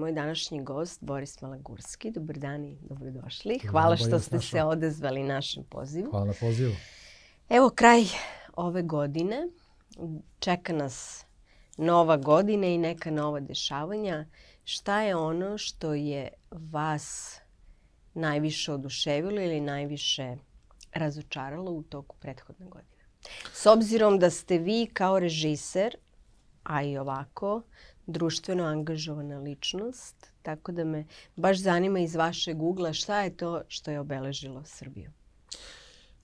moj današnji gost Boris Malagurski. Dobar dan i dobrodošli. Hvala što ste se odezvali našem pozivu. Hvala na pozivu. Evo kraj ove godine. Čeka nas nova godina i neka nova dešavanja. Šta je ono što je vas najviše oduševilo ili najviše razočaralo u toku prethodne godine? S obzirom da ste vi kao režiser, a i ovako, društveno angažovana ličnost, tako da me baš zanima iz vašeg ugla šta je to što je obeležilo Srbiju?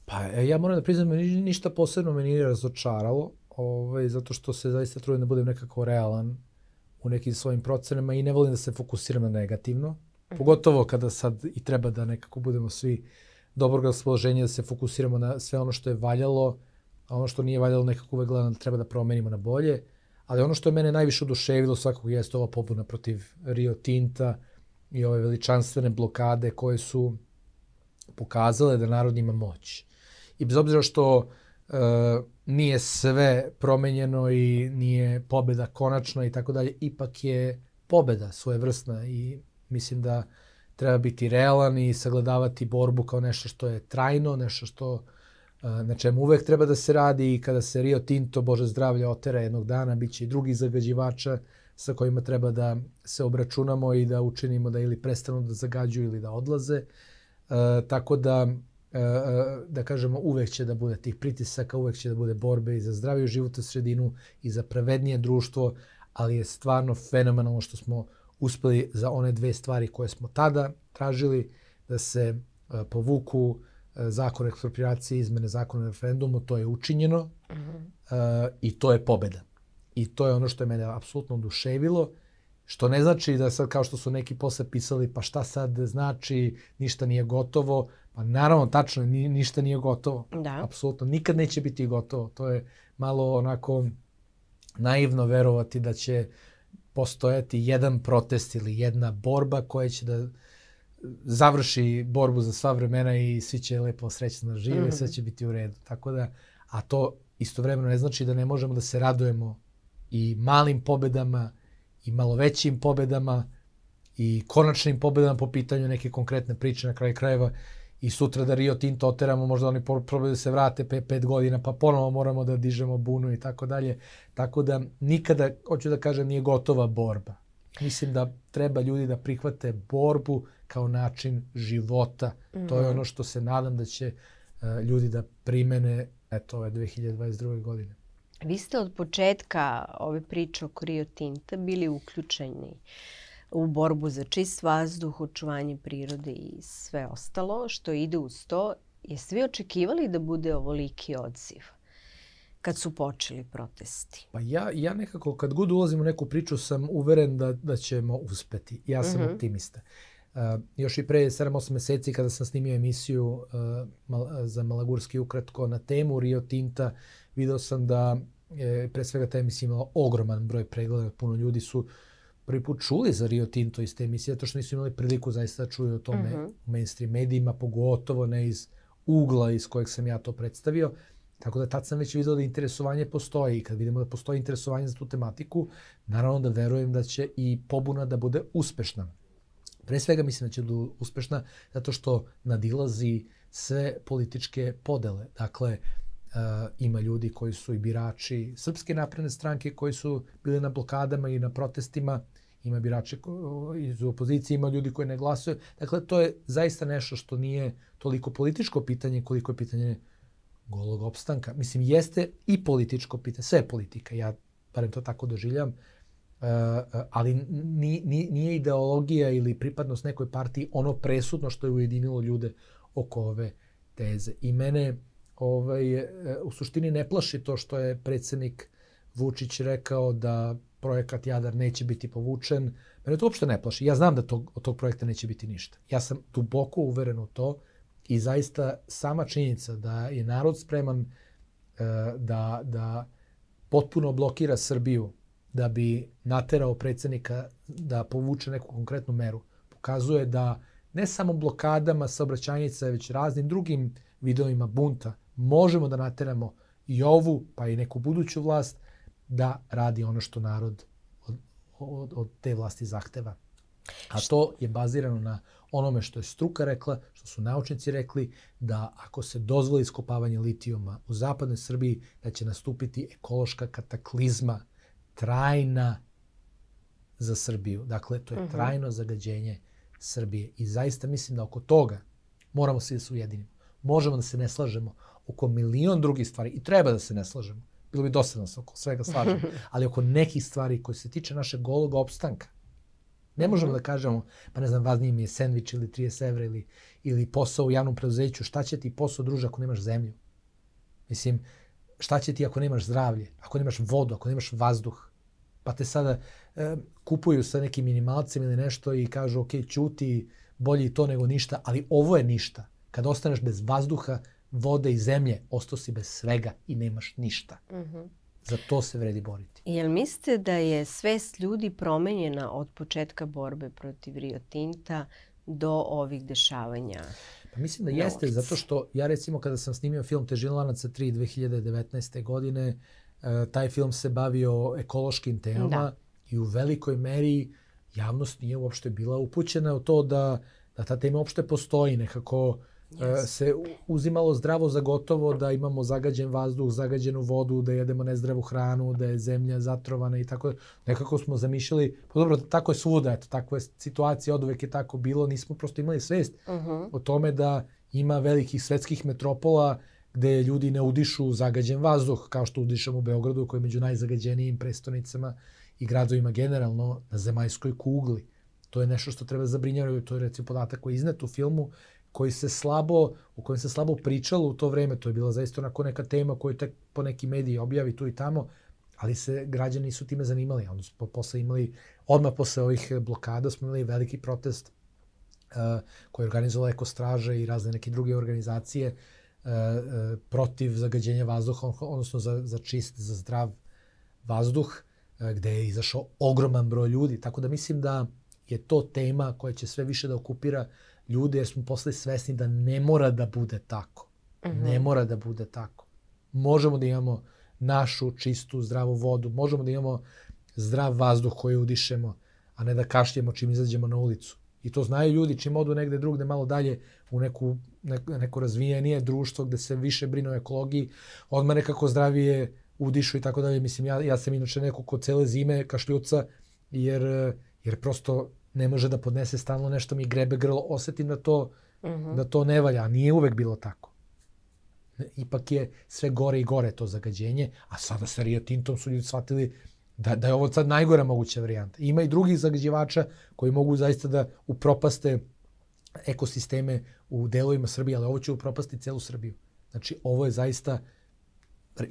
Pa e, ja moram da priznam, ništa posebno me nije razočaralo, ovaj, zato što se zaista trudim da budem nekako realan u nekim svojim procenama i ne volim da se fokusiram na negativno. Mhm. Pogotovo kada sad i treba da nekako budemo svi dobrog raspoloženja, da se fokusiramo na sve ono što je valjalo, a ono što nije valjalo nekako uvek gledam da treba da promenimo na bolje. Ali ono što je mene najviše oduševilo svakog jeste ova pobuna protiv Rio Tinta i ove veličanstvene blokade koje su pokazale da narod ima moć. I bez obzira što e, nije sve promenjeno i nije pobeda konačna i tako dalje, ipak je pobeda svojevrsna i mislim da treba biti realan i sagledavati borbu kao nešto što je trajno, nešto što na čemu uvek treba da se radi i kada se Rio Tinto, Bože zdravlja, otera jednog dana, bit će i drugi zagađivača sa kojima treba da se obračunamo i da učinimo da ili prestanu da zagađuju ili da odlaze. E, tako da, e, da kažemo, uvek će da bude tih pritisaka, uvek će da bude borbe i za zdraviju životnu sredinu i za pravednije društvo, ali je stvarno fenomenalno što smo uspeli za one dve stvari koje smo tada tražili, da se e, povuku zakon o ekspropriaciji, izmene zakona o referendumu, to je učinjeno uh -huh. uh, i to je pobeda. I to je ono što je mene apsolutno oduševilo, što ne znači da sad kao što su neki posle pisali pa šta sad znači, ništa nije gotovo, pa naravno tačno ni, ništa nije gotovo. Da. Apsolutno, nikad neće biti gotovo. To je malo onako naivno verovati da će postojati jedan protest ili jedna borba koja će da završi borbu za sva vremena i svi će lepo srećno da žive, mm -hmm. sve će biti u redu. Tako da, a to istovremeno ne znači da ne možemo da se radujemo i malim pobedama i malo većim pobedama i konačnim pobedama po pitanju neke konkretne priče na kraju krajeva i sutra da Rio Tinto oteramo, možda oni probaju da se vrate pe, pet godina, pa ponovo moramo da dižemo bunu i tako dalje. Tako da nikada, hoću da kažem, nije gotova borba. Mislim da treba ljudi da prihvate borbu kao način života. Mm -hmm. To je mhm. ono što se nadam da će uh, ljudi da primene eto ove 2022. godine. Vi ste od početka ove priče oko Rio Tinta bili uključeni u borbu za čist vazduh, očuvanje prirode i sve ostalo što ide uz to. Jeste vi očekivali da bude ovoliki odziv? kad su počeli protesti? Pa ja, ja nekako kad god ulazim u neku priču sam uveren da, da ćemo uspeti. Ja sam mm -hmm. optimista. Uh, još i pre 7-8 meseci kada sam snimio emisiju uh, mal, za Malagurski ukratko na temu Rio Tinta, video sam da je pre svega ta emisija imala ogroman broj pregleda. Puno ljudi su prvi put čuli za Rio Tinto iz te emisije, zato što nisu imali priliku zaista da čuju o tome mm -hmm. u mainstream medijima, pogotovo ne iz ugla iz kojeg sam ja to predstavio. Tako da tad sam već vidio da interesovanje postoji i kad vidimo da postoji interesovanje za tu tematiku, naravno da verujem da će i pobuna da bude uspešna. Pre svega mislim da će da uspešna zato što nadilazi sve političke podele. Dakle, uh, ima ljudi koji su i birači Srpske napredne stranke koji su bili na blokadama i na protestima, ima birače iz opozicije, ima ljudi koji ne glasuju. Dakle, to je zaista nešto što nije toliko političko pitanje koliko je pitanje golog opstanka. Mislim, jeste i političko pitanje, sve je politika, ja barem to tako doživljam, ali ni, ni, nije ideologija ili pripadnost nekoj partiji ono presudno što je ujedinilo ljude oko ove teze. I mene ovaj, e, u suštini ne plaši to što je predsednik Vučić rekao da projekat Jadar neće biti povučen. Mene to uopšte ne plaši. Ja znam da tog, od tog projekta neće biti ništa. Ja sam duboko uveren u to I zaista sama činjenica da je narod spreman uh, da, da potpuno blokira Srbiju da bi naterao predsednika da povuče neku konkretnu meru, pokazuje da ne samo blokadama saobraćajnica, već raznim drugim vidovima bunta možemo da nateramo i ovu, pa i neku buduću vlast da radi ono što narod od, od, od te vlasti zahteva. A to je bazirano na onome što je struka rekla, što su naučnici rekli, da ako se dozvoli iskopavanje litijuma u zapadnoj Srbiji, da će nastupiti ekološka kataklizma, trajna za Srbiju. Dakle, to je -huh. trajno zagađenje Srbije. I zaista mislim da oko toga moramo svi da se ujedinimo. Možemo da se ne slažemo oko milion drugih stvari i treba da se ne slažemo. Bilo bi dosadno da se oko svega slažemo. Ali oko nekih stvari koje se tiče našeg golog opstanka, Ne možemo mhm. da kažemo, pa ne znam, važniji mi je sandvič ili 30 evra ili, ili posao u javnom preduzeću. Šta će ti posao, druže, ako nemaš zemlju? Mislim, šta će ti ako nemaš zdravlje, ako nemaš vodu, ako nemaš vazduh? Pa te sada e, kupuju sa nekim minimalcem ili nešto i kažu, ok, čuti, bolje to nego ništa, ali ovo je ništa. Kad ostaneš bez vazduha, vode i zemlje, ostao si bez svega i nemaš ništa. Mm -hmm. Za to se vredi boriti. Jel mislite da je svest ljudi promenjena od početka borbe protiv Rio Tinta do ovih dešavanja? Pa mislim da jeste, zato što ja recimo kada sam snimio film Težina lanaca 3 2019. godine, e, taj film se bavio ekološkim temama da. i u velikoj meri javnost nije uopšte bila upućena u to da, da ta tema uopšte postoji nekako yes. se uzimalo zdravo za gotovo da imamo zagađen vazduh, zagađenu vodu, da jedemo nezdravu hranu, da je zemlja zatrovana i tako. Nekako smo zamišljali, pa dobro, tako je svuda, eto, takva je situacija, od uvek je tako bilo, nismo prosto imali svest uh mhm. -huh. o tome da ima velikih svetskih metropola gde ljudi ne udišu zagađen vazduh, kao što udišamo u Beogradu, koji je među najzagađenijim prestonicama i gradovima generalno na zemaljskoj kugli. To je nešto što treba zabrinjavati, to je recimo podatak koji je iznet u filmu, koji se slabo, u kojem se slabo pričalo u to vreme, to je bila zaista onako neka tema koju tek po neki mediji objavi tu i tamo, ali se građani su time zanimali. Onda smo posle imali, odmah posle ovih blokada smo imali veliki protest uh, koji je organizovala Ekostraža i razne neke druge organizacije uh, uh, protiv zagađenja vazduha, odnosno za, za čist, za zdrav vazduh, uh, gde je izašao ogroman broj ljudi. Tako da mislim da je to tema koja će sve više da okupira uh, ljude jer smo posle svesni da ne mora da bude tako. Mm -hmm. Ne mora da bude tako. Možemo da imamo našu čistu, zdravu vodu, možemo da imamo zdrav vazduh koji udišemo, a ne da kašljemo čim izađemo na ulicu. I to znaju ljudi čim odu negde drugde malo dalje u neku, neko, neko razvijenije društvo gde se više brine o ekologiji, odmah nekako zdravije udišu i tako dalje. Mislim, ja, ja sam inače neko ko cele zime kašljuca, jer, jer prosto ne može da podnese stalno nešto mi grebe grlo, osetim da to, mhm. -huh. da to ne valja, a nije uvek bilo tako. Ipak je sve gore i gore to zagađenje, a sada sa Rio Tintom su ljudi shvatili da, da je ovo sad najgora moguća varijanta. Ima i drugih zagađivača koji mogu zaista da upropaste ekosisteme u delovima Srbije, ali ovo će upropasti celu Srbiju. Znači, ovo je zaista,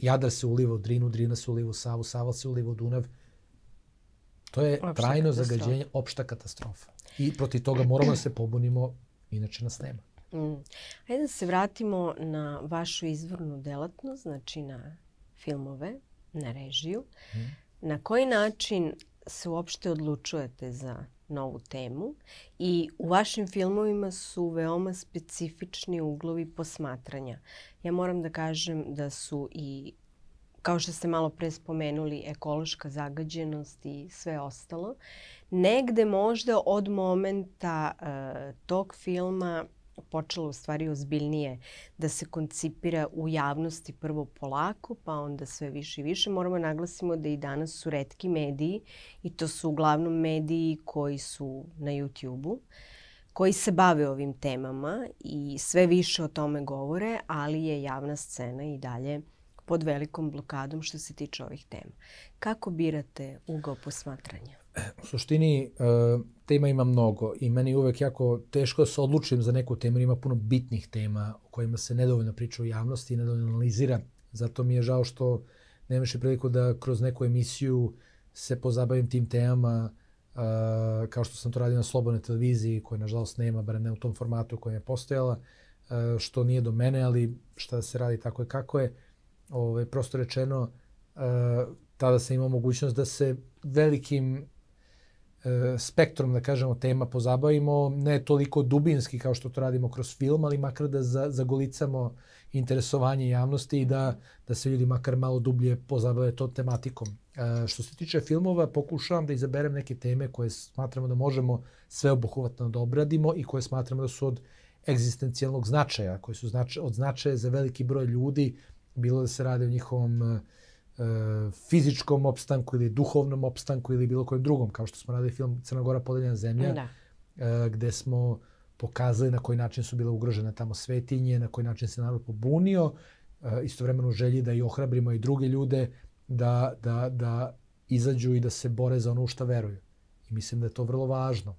Jadar se uliva u Drinu, Drina se uliva u Savu, Sava se uliva u Dunav, To je opšta trajno katastrofa. zagađenje, opšta katastrofa. I protiv toga moramo da se pobunimo, inače nas nema. Mm. Hajde da se vratimo na vašu izvornu delatnost, znači na filmove, na režiju. Mm. Na koji način se uopšte odlučujete za novu temu i u vašim filmovima su veoma specifični uglovi posmatranja. Ja moram da kažem da su i kao što ste malo pre spomenuli, ekološka zagađenost i sve ostalo. Negde možda od momenta uh, tog filma počelo u stvari ozbiljnije da se koncipira u javnosti prvo polako, pa onda sve više i više. Moramo naglasimo da i danas su redki mediji i to su uglavnom mediji koji su na YouTube-u koji se bave ovim temama i sve više o tome govore, ali je javna scena i dalje pod velikom blokadom što se tiče ovih tema. Kako birate ugao posmatranja? U suštini, e, tema ima mnogo i meni uvek jako teško da se odlučim za neku temu, ima puno bitnih tema o kojima se nedovoljno priča u javnosti i nedovoljno analizira. Zato mi je žao što nemaš i priliku da kroz neku emisiju se pozabavim tim temama uh, kao što sam to radio na slobodnoj televiziji koja nažalost nema, bar ne u tom formatu u kojem je postojala, uh, što nije do mene, ali šta se radi tako je kako je ovaj, prosto rečeno, uh, tada sam imao mogućnost da se velikim spektrom, da kažemo, tema pozabavimo, ne toliko dubinski kao što to radimo kroz film, ali makar da zagolicamo interesovanje javnosti i da, da se ljudi makar malo dublje pozabave to tematikom. E, što se tiče filmova, pokušavam da izaberem neke teme koje smatramo da možemo sveobuhvatno da obradimo i koje smatramo da su od egzistencijalnog značaja, koje su znač, od značaja za veliki broj ljudi, bilo da se radi o njihovom e, fizičkom opstanku ili duhovnom opstanku ili bilo kojem drugom, kao što smo radili film Crna Gora podeljena zemlja, da. e, gde smo pokazali na koji način su bile ugrožene tamo svetinje, na koji način se narod pobunio, e, istovremeno želji da i ohrabrimo i druge ljude da, da, da izađu i da se bore za ono u šta veruju. I mislim da je to vrlo važno.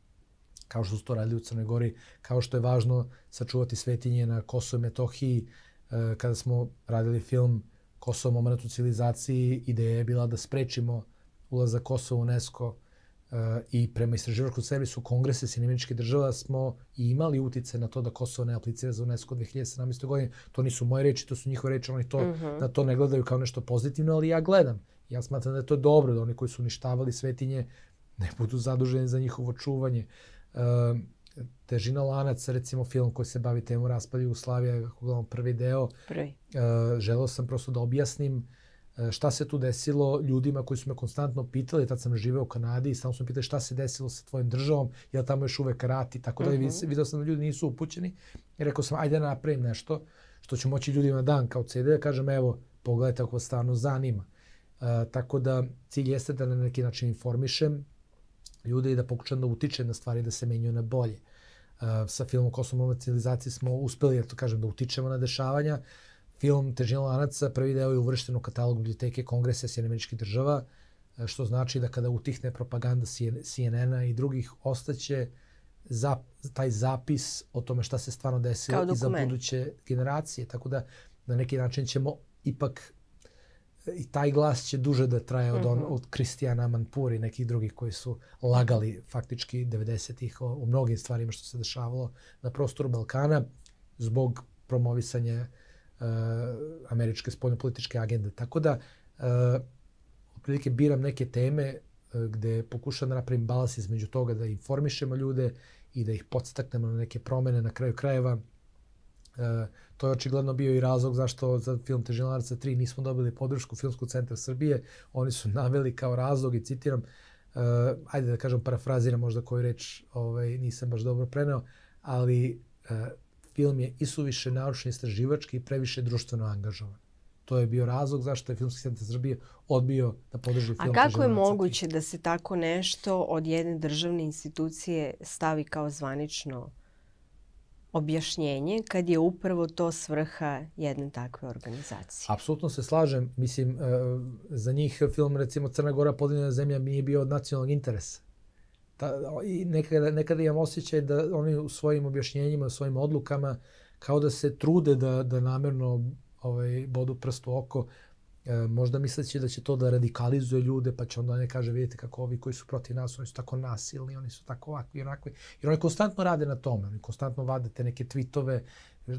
Kao što su to radili u Crnoj Gori, kao što je važno sačuvati svetinje na Kosovo i Metohiji. E, kada smo radili film Kosovo moment u civilizaciji, ideja je bila da sprečimo ulazak Kosova u UNESCO i prema istraživačkom servisu Kongrese Sjedinjeničke država smo i imali utice na to da Kosovo ne aplicira za UNESCO 2017. godine. To nisu moje reči, to su njihove reči, oni to, mhm. -huh. da to ne gledaju kao nešto pozitivno, ali ja gledam. Ja smatram da je to dobro, da oni koji su uništavali svetinje ne budu zaduženi za njihovo čuvanje. Uh, težina lanaca, recimo film koji se bavi temu raspada Jugoslavije, gledamo prvi deo, prvi. Uh, želeo sam prosto da objasnim E, šta se tu desilo ljudima koji su me konstantno pitali, tad sam živeo u Kanadi i samo su me pitali šta se desilo sa tvojim državom, jel tamo još uvek rati, tako da uh mhm. -huh. vidio sam da ljudi nisu upućeni i rekao sam ajde da napravim nešto što ću moći ljudima dan kao CD da kažem evo pogledajte ako vas stvarno zanima. Uh, tako da cilj jeste da na neki način informišem ljude i da pokušam da utičem na stvari da se menjaju na bolje. Sa filmom Kosovo civilizacije smo uspeli, da to kažem, da utičemo na dešavanja. Film Težina lanaca prvi deo je uvršten u katalog biblioteke Kongresa Sjedinjeničkih država, što znači da kada utihne propaganda CNN-a i drugih ostaće za, taj zapis o tome šta se stvarno desilo i za buduće generacije. Tako da na neki način ćemo ipak i taj glas će duže da traje od, on, -hmm. od Kristijana Manpur i nekih drugih koji su lagali faktički 90-ih o, o mnogim stvarima što se dešavalo na prostoru Balkana zbog promovisanja uh, američke spoljnopolitičke agende. Tako da, uh, otprilike biram neke teme uh, gde pokušam da napravim balans između toga da informišemo ljude i da ih podstaknemo na neke promene na kraju krajeva. Uh, to je očigledno bio i razlog zašto za film Težinarca 3 nismo dobili podršku Filmskog centra Srbije. Oni su naveli kao razlog i citiram, uh, ajde da kažem, parafraziram možda koju reč ovaj, nisam baš dobro preneo, ali uh, film je isuviše naučno istraživački i previše društveno angažovan. To je bio razlog zašto je Filmski centar Srbije odbio da podrži film. A kako je moguće da se tako nešto od jedne državne institucije stavi kao zvanično objašnjenje kad je upravo to svrha jedne takve organizacije? Apsolutno se slažem. Mislim, e, za njih film recimo Crna Gora podijeljena zemlja nije bio od nacionalnog interesa ta, i nekada, nekada imam osjećaj da oni u svojim objašnjenjima, u svojim odlukama, kao da se trude da, da namerno ovaj, bodu prst u oko, možda misleći da će to da radikalizuje ljude, pa će onda ne kaže, vidite kako ovi koji su protiv nas, oni su tako nasilni, oni su tako ovakvi onakvi. Jer oni konstantno rade na tome, oni konstantno vade te neke tweetove,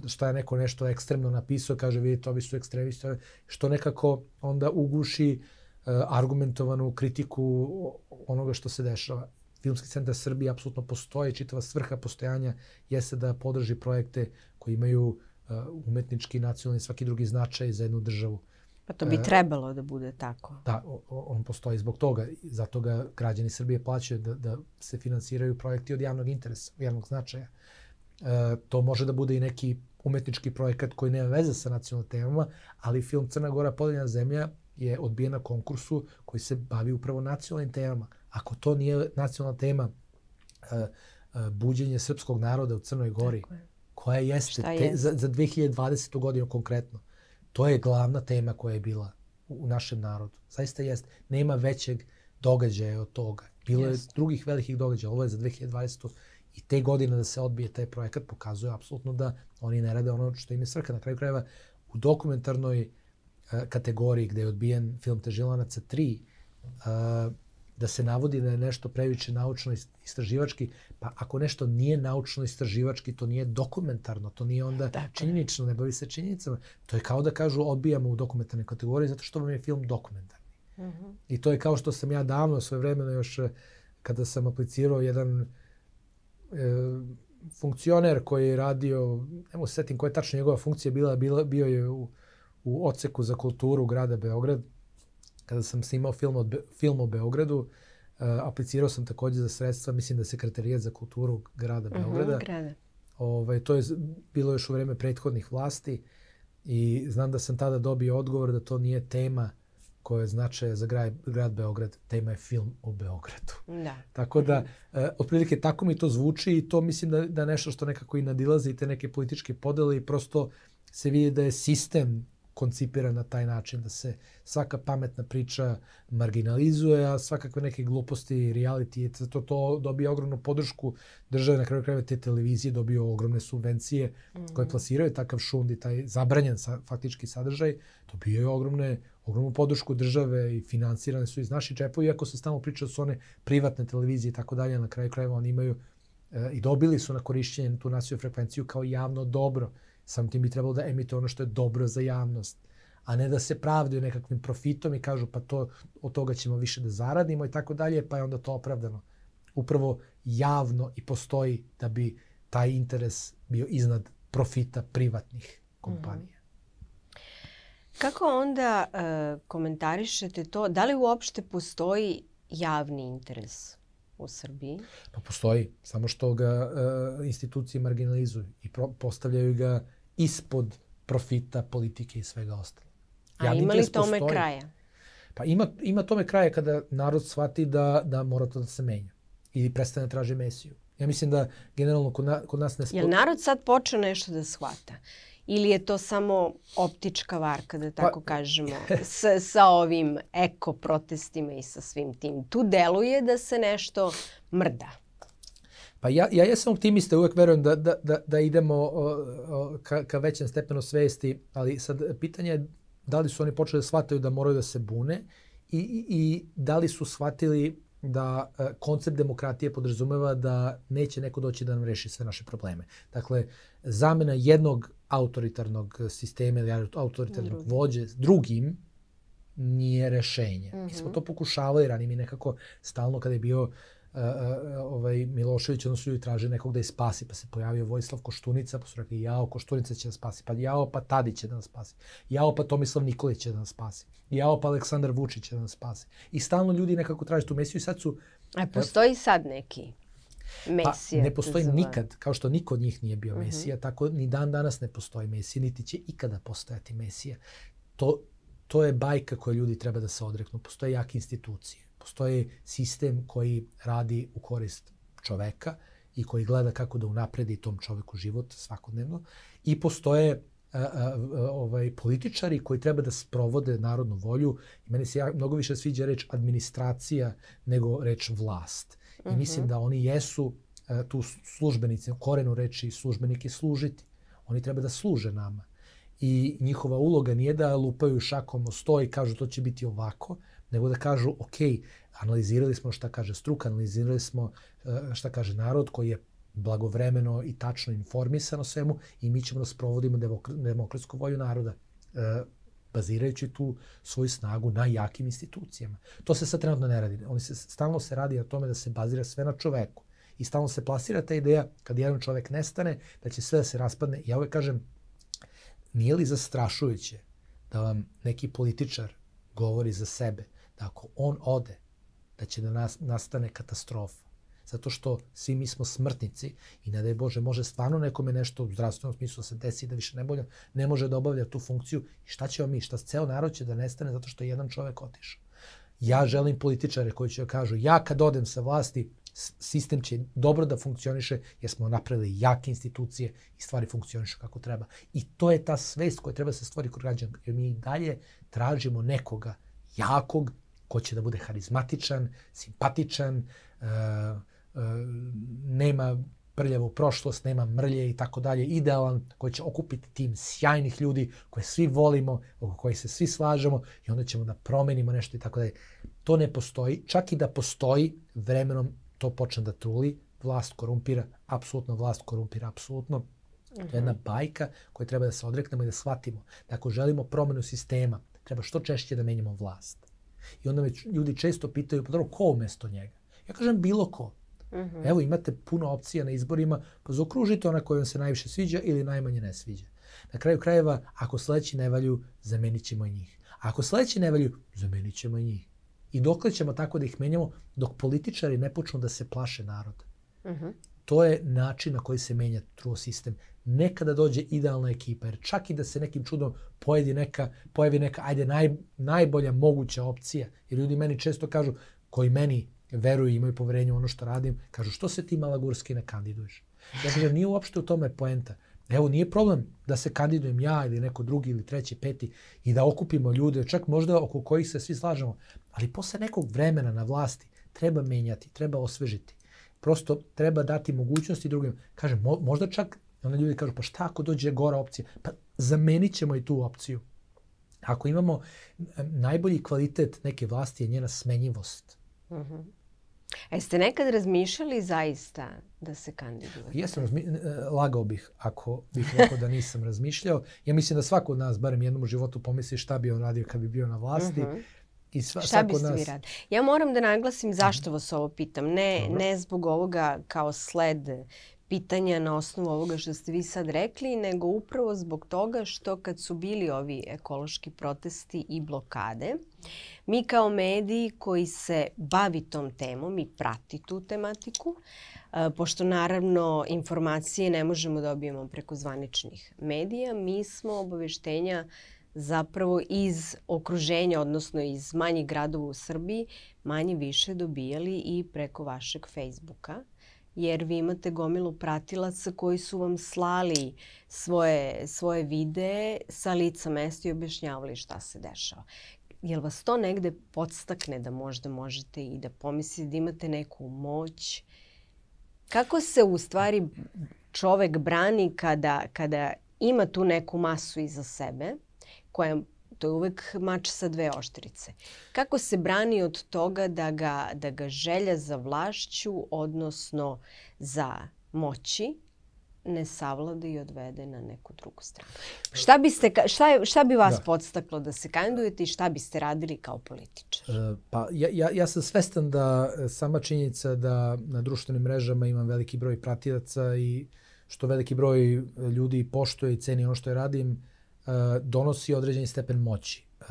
šta je neko nešto ekstremno napisao, kaže, vidite, ovi su ekstremisti, što nekako onda uguši uh, argumentovanu kritiku onoga što se dešava. Filmski centar Srbije apsolutno postoje, čitava svrha postojanja jeste da podrži projekte koji imaju uh, umetnički, nacionalni svaki drugi značaj za jednu državu. Pa to bi e, trebalo da bude tako. Da, on postoji zbog toga. Zato ga građani Srbije plaćaju da, da se finansiraju projekti od javnog interesa, javnog značaja. E, to može da bude i neki umetnički projekat koji nema veze sa nacionalnim temama, ali film Crna Gora podeljena zemlja je odbijen na konkursu koji se bavi upravo nacionalnim temama. Ako to nije nacionalna tema uh, uh, buđenje srpskog naroda u Crnoj Gori, je. koja jeste te, je? za, za 2020. godinu konkretno, to je glavna tema koja je bila u, našem narodu. Zaista jeste. Nema većeg događaja od toga. Bilo je drugih velikih događaja. Ovo je za 2020. I te godine da se odbije taj projekat pokazuje apsolutno da oni ne rade ono što im je svrha. Na kraju krajeva u dokumentarnoj uh, kategoriji gde je odbijen film Težilanaca 3, uh, da se navodi da je nešto previše naučno istraživački, pa ako nešto nije naučno istraživački, to nije dokumentarno, to nije onda dakle. činjenično, ne bavi se činjenicama. To je kao da kažu odbijamo u dokumentarne kategorije zato što vam je film dokumentarni. Mhm. -huh. I to je kao što sam ja davno svoje vremeno još kada sam aplicirao jedan e, funkcioner koji je radio, ne mogu se setim koja je tačno njegova funkcija bila, bila bio je u, u oceku za kulturu grada Beograd. Kada sam snimao film, od, film o Beogradu, uh, aplicirao sam takođe za sredstva, mislim da sekretarijat za kulturu grada mhm, Beograda. Uh -huh, grada. Ovaj, to je bilo još u vreme prethodnih vlasti i znam da sam tada dobio odgovor da to nije tema koja je značaja za grad, grad Beograd, tema je film o Beogradu. Da. Tako da, e, otprilike tako mi to zvuči i to mislim da, da nešto što nekako i nadilazi te neke političke podele i prosto se vidi da je sistem koncipiran na taj način da se svaka pametna priča marginalizuje, a svakakve neke gluposti, reality, to, to dobija ogromnu podršku države, na kraju krajeva te televizije dobio ogromne subvencije mm. koje plasiraju takav šund i taj zabranjen sa, faktički sadržaj, dobijaju ogromne ogromnu podršku države i finansirane su iz naših džepova, iako se stalno priča da su one privatne televizije i tako dalje, na kraju krajeva oni imaju e, i dobili su na korišćenje tu nacionalnu frekvenciju kao javno dobro. Sam tim bi trebalo da emite ono što je dobro za javnost a ne da se pravdaju nekakvim profitom i kažu pa to od toga ćemo više da zaradimo i tako dalje, pa je onda to opravdano. Upravo javno i postoji da bi taj interes bio iznad profita privatnih kompanija. Kako onda uh, komentarišete to? Da li uopšte postoji javni interes u Srbiji? Pa postoji, samo što ga uh, institucije marginalizuju i pro, postavljaju ga ispod profita, politike i svega ostalo. A ima li tome postoji. kraja? Pa ima, ima tome kraja kada narod shvati da, da mora to da se menja i prestane da traži mesiju. Ja mislim da generalno kod, na, kod nas ne... Spo... Jel narod sad počeo nešto da shvata? Ili je to samo optička varka, da tako pa, kažemo, s, sa ovim eko protestima i sa svim tim? Tu deluje da se nešto mrda. Pa ja, ja jesam optimista, uvek verujem da, da, da, da idemo o, o, ka, ka većem stepenu svesti, ali sad pitanje je da li su oni počeli da shvataju da moraju da se bune i, i, i da li su shvatili da e, koncept demokratije podrazumeva da neće neko doći da nam reši sve naše probleme. Dakle, zamena jednog autoritarnog sistema ili autoritarnog Drugi. vođe s drugim nije rešenje. Mm -hmm. Mi smo mhm. to pokušavali ranije mi nekako stalno kada je bio ovaj Milošević, su ljudi traže nekog da je spasi, pa se pojavio Vojislav Koštunica, pa su rekli jao, Koštunica će da spasi, pa jao, pa Tadić će da nas spasi, jao, pa Tomislav Nikolić će da nas spasi, jao, pa Aleksandar Vučić će da nas spasi. I stalno ljudi nekako traže tu mesiju i sad su... A postoji sad neki Mesija. Pa, ne postoji nikad, kao što niko od njih nije bio uh mhm. -huh. Mesija, tako ni dan danas ne postoji Mesija, niti će ikada postojati Mesija. To, to je bajka koja ljudi treba da se odreknu. Postoje jake institucije postoji sistem koji radi u korist čoveka i koji gleda kako da unapredi tom čoveku život svakodnevno i postoje a, a, ovaj političari koji treba da sprovode narodnu volju i meni se ja, mnogo više sviđa reč administracija nego reč vlast. I uh -huh. mislim da oni jesu a, tu službenici, korenu reči službenike služiti. Oni treba da služe nama. I njihova uloga nije da lupaju šakom o sto i kažu to će biti ovako, nego da kažu, ok, analizirali smo šta kaže struka, analizirali smo e, šta kaže narod koji je blagovremeno i tačno informisan o svemu i mi ćemo da sprovodimo demokratsku volju naroda e, bazirajući tu svoju snagu na jakim institucijama. To se sad trenutno ne radi. Oni se, stalno se radi na tome da se bazira sve na čoveku. I stalno se plasira ta ideja kad jedan čovek nestane, da će sve da se raspadne. Ja uvek kažem, nije li zastrašujuće da vam neki političar govori za sebe, da ako on ode, da će da nas, nastane katastrofa. Zato što svi mi smo smrtnici i ne daj Bože, može stvarno nekome nešto u zdravstvenom smislu da se desi da više ne, bolje, ne može da obavlja tu funkciju. I šta ćemo mi? Šta ceo narod će da nestane zato što je jedan čovek otišao? Ja želim političare koji će da kažu ja kad odem sa vlasti, sistem će dobro da funkcioniše jer smo napravili jake institucije i stvari funkcionišu kako treba. I to je ta svest koja treba da se stvori kod građana. Jer mi dalje tražimo nekoga jakog ko će da bude harizmatičan, simpatičan, e, e, nema prljavu prošlost, nema mrlje i tako dalje, idealan, koji će okupiti tim sjajnih ljudi koje svi volimo, oko kojih se svi slažemo i onda ćemo da promenimo nešto i tako dalje. To ne postoji. Čak i da postoji, vremenom to počne da truli, vlast korumpira, apsolutno vlast korumpira, apsolutno. To je jedna mhm. bajka koju treba da se odreknemo i da shvatimo. Da ako želimo promenu sistema, treba što češće da menjamo vlast. I onda me ljudi često pitaju, pa dobro, ko umesto njega? Ja kažem bilo ko. Mhm. -huh. Evo imate puno opcija na izborima, pa zaokružite ona koja vam se najviše sviđa ili najmanje ne sviđa. Na kraju krajeva, ako sledeći ne valju, zamenit ćemo i njih. Ako sledeći ne valju, zamenit ćemo i njih. I dokle ćemo tako da ih menjamo dok političari ne počnu da se plaše naroda. Mhm. -huh. To je način na koji se menja truo sistem. Nekada dođe idealna ekipa, jer čak i da se nekim čudom pojavi neka, pojavi neka ajde, naj, najbolja moguća opcija, jer ljudi meni često kažu, koji meni veruju i imaju poverenje u ono što radim, kažu što se ti Malagurski ne kandiduješ? Ja kažem, nije uopšte u tome poenta. Evo, nije problem da se kandidujem ja ili neko drugi ili treći, peti i da okupimo ljude, čak možda oko kojih se svi slažemo, ali posle nekog vremena na vlasti treba menjati, treba osvežiti. Prosto treba dati mogućnosti drugim. Kažem, mo, možda čak, onda ljudi kažu, pa šta ako dođe gora opcija? Pa zamenit ćemo i tu opciju. Ako imamo najbolji kvalitet neke vlasti je njena smenjivost. Uh mhm. -huh. A jeste nekad razmišljali zaista da se kandidujete? Jesam. E, lagao bih ako bih rekao da nisam razmišljao. Ja mislim da svako od nas, barem jednom u životu, pomisli šta bi on radio kad bi bio na vlasti. Uh mhm. -huh. I sva, Šta biste nas... vi radili? Ja moram da naglasim zašto vas ovo pitam. Ne, Dobro. ne zbog ovoga kao sled pitanja na osnovu ovoga što ste vi sad rekli, nego upravo zbog toga što kad su bili ovi ekološki protesti i blokade, mi kao mediji koji se bavi tom temom i prati tu tematiku, pošto naravno informacije ne možemo da dobijemo preko zvaničnih medija, mi smo obaveštenja zapravo iz okruženja, odnosno iz manjih gradova u Srbiji, manje više dobijali i preko vašeg Facebooka jer vi imate gomilu pratilaca koji su vam slali svoje, svoje videe sa lica mesta i objašnjavali šta se dešava. Jel vas to negde podstakne da možda možete i da pomislite da imate neku moć? Kako se u stvari čovek brani kada, kada ima tu neku masu iza sebe koja to je uvek mač sa dve oštrice. Kako se brani od toga da ga, da ga želja za vlašću, odnosno za moći, ne savlada i odvede na neku drugu stranu. Šta, biste, šta, je, šta bi vas da. podstaklo da se kandidujete i šta biste radili kao političar? E, pa ja, ja, ja sam svestan da sama činjenica da na društvenim mrežama imam veliki broj pratilaca i što veliki broj ljudi poštuje i ceni ono što je radim, donosi određeni stepen moći. E,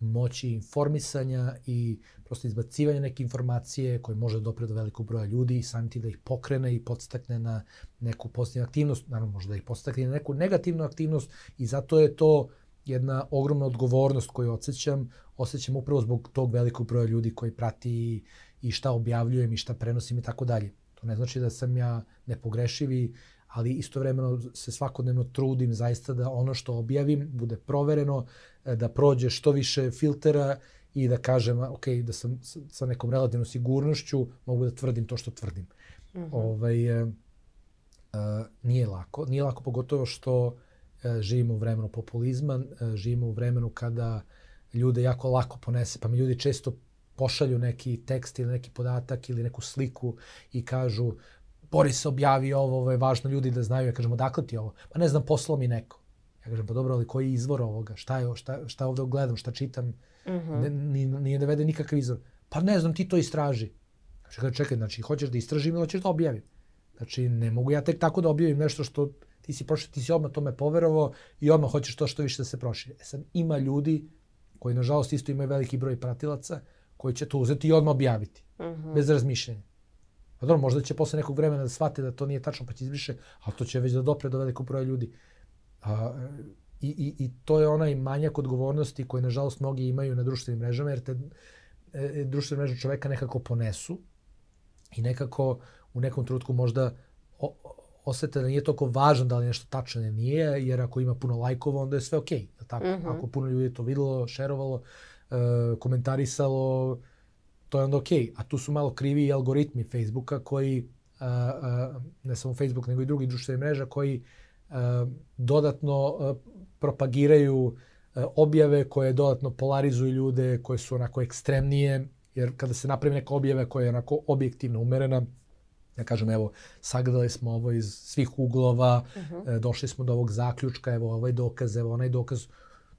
moći informisanja i prosto izbacivanja neke informacije koje može da dopre do velikog broja ljudi i samiti da ih pokrene i podstakne na neku pozitivnu aktivnost, naravno može da ih podstakne na neku negativnu aktivnost i zato je to jedna ogromna odgovornost koju osjećam, osjećam upravo zbog tog velikog broja ljudi koji prati i šta objavljujem i šta prenosim i tako dalje. To ne znači da sam ja nepogrešiv i ali istovremeno se svakodnevno trudim zaista da ono što objavim bude provereno, e, da prođe što više filtera i da kažem, ok, da sam sa nekom relativnom sigurnošću mogu da tvrdim to što tvrdim. Mm -hmm. ovaj, e, nije lako. Nije lako pogotovo što živimo u vremenu populizma, živimo u vremenu kada ljude jako lako ponese, pa mi ljudi često pošalju neki tekst ili neki podatak ili neku sliku i kažu Boris objavi ovo, ovo je važno ljudi da znaju. Ja kažem, odakle ti ovo? Pa ne znam, poslao mi neko. Ja kažem, pa dobro, ali koji je izvor ovoga? Šta je, šta, šta ovde gledam, šta čitam? Mhm. -huh. ne, nije da vede nikakav izvor. Pa ne znam, ti to istraži. Čekaj, čekaj, znači, hoćeš da istražim ili hoćeš da objavim? Znači, ne mogu ja tek tako da objavim nešto što ti si prošli, ti si odmah tome poverovao i odmah hoćeš to što više da se proširi. E sad, ima ljudi koji, nažalost, isto imaju veliki broj pratilaca, koji će to uzeti i odmah objaviti. Uh mhm. -huh. Bez razmišljenja. Pa dobro, možda će posle nekog vremena da shvate da to nije tačno pa će izbriše, ali to će već da dopre do velikog broja ljudi. A, i, i, I to je onaj manjak odgovornosti koje nažalost mnogi imaju na društvenim mrežama, jer te e, društvene mreže čoveka nekako ponesu i nekako u nekom trenutku možda o, osete da nije toliko važno da li nešto tačno ili nije, jer ako ima puno lajkova, onda je sve okej. Okay, tako? Mm -hmm. Ako puno ljudi to videlo, šerovalo, e, komentarisalo, to je onda okej. Okay. A tu su malo krivi i algoritmi Facebooka koji, uh, uh, ne samo Facebook, nego i drugi društvene mreža, koji uh, dodatno uh, propagiraju objave koje dodatno polarizuju ljude, koje su onako ekstremnije, jer kada se napravi neka objava koja je onako objektivno umerena, ja kažem, evo, sagledali smo ovo iz svih uglova, uh -huh. došli smo do ovog zaključka, evo ovaj dokaz, evo onaj dokaz,